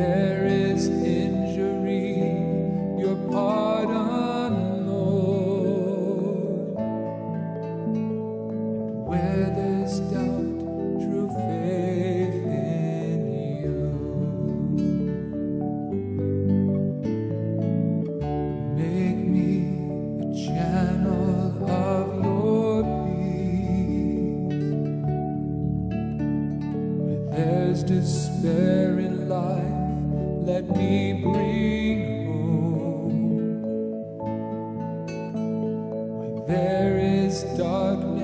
there is injury, your pardon, Lord. Where there's doubt, true faith in you. Make me a channel of your peace. Where there's despair in life let me bring home where there is darkness.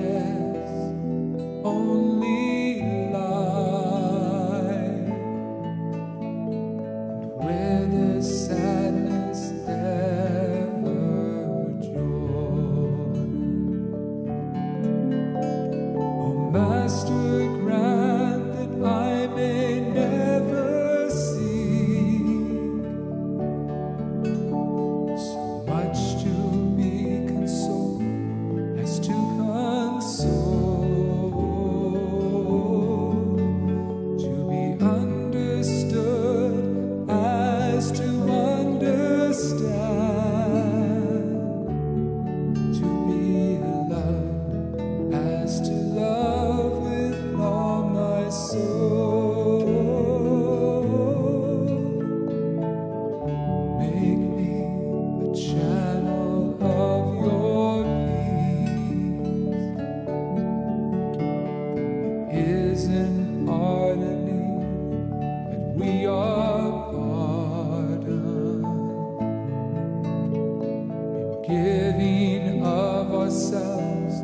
ourselves,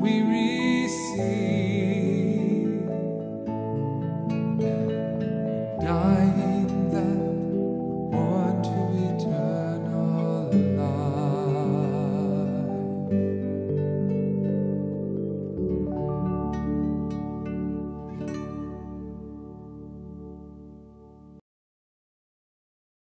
we receive.